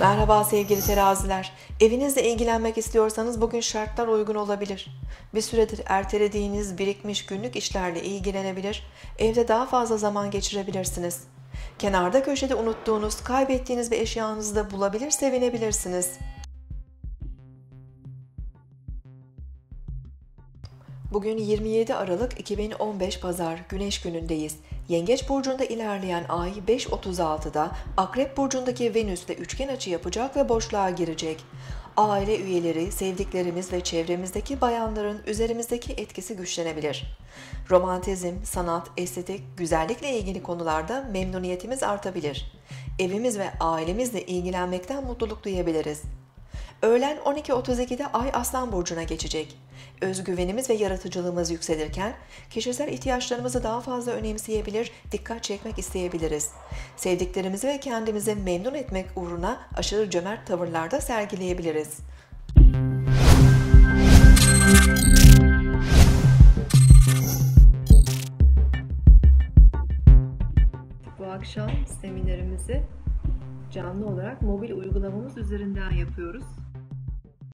Merhaba sevgili teraziler. Evinizle ilgilenmek istiyorsanız bugün şartlar uygun olabilir. Bir süredir ertelediğiniz birikmiş günlük işlerle ilgilenebilir, evde daha fazla zaman geçirebilirsiniz. Kenarda köşede unuttuğunuz, kaybettiğiniz bir eşyanızı da bulabilir, sevinebilirsiniz. Bugün 27 Aralık 2015 Pazar Güneş günündeyiz. Yengeç burcunda ilerleyen ay 5.36'da Akrep burcundaki Venüs'le üçgen açı yapacak ve boşluğa girecek. Aile üyeleri, sevdiklerimiz ve çevremizdeki bayanların üzerimizdeki etkisi güçlenebilir. Romantizm, sanat, estetik, güzellikle ilgili konularda memnuniyetimiz artabilir. Evimiz ve ailemizle ilgilenmekten mutluluk duyabiliriz. Öğlen 12.32'de Ay Aslan Burcu'na geçecek. Özgüvenimiz ve yaratıcılığımız yükselirken kişisel ihtiyaçlarımızı daha fazla önemseyebilir, dikkat çekmek isteyebiliriz. Sevdiklerimizi ve kendimizi memnun etmek uğruna aşırı cömert tavırlarda sergileyebiliriz. Bu akşam seminerimizi canlı olarak mobil uygulamamız üzerinden yapıyoruz.